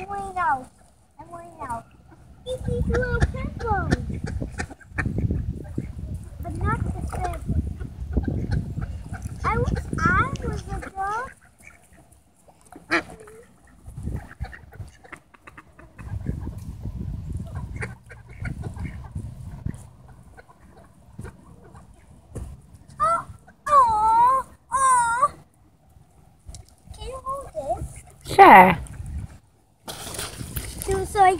I'm wearing out. I'm wearing out. This is little purple. But not the purple. I, I was a girl. Sure. So, I can